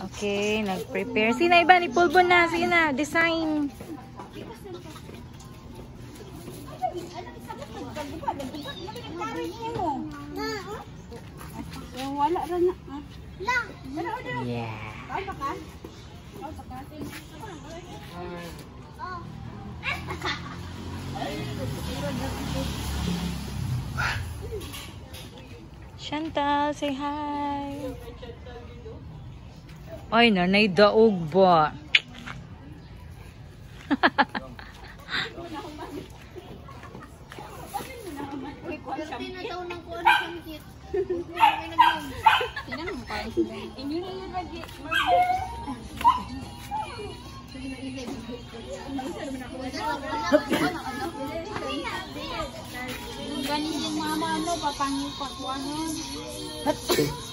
Okay, nag-prepare. Sina iba ni Pulbo na. Sige na, design. Wala rin na. Yeah. Chantal, say hi. Ay, nanay daog ba? mo. Ganin yung mama mo, papangil pakuanon.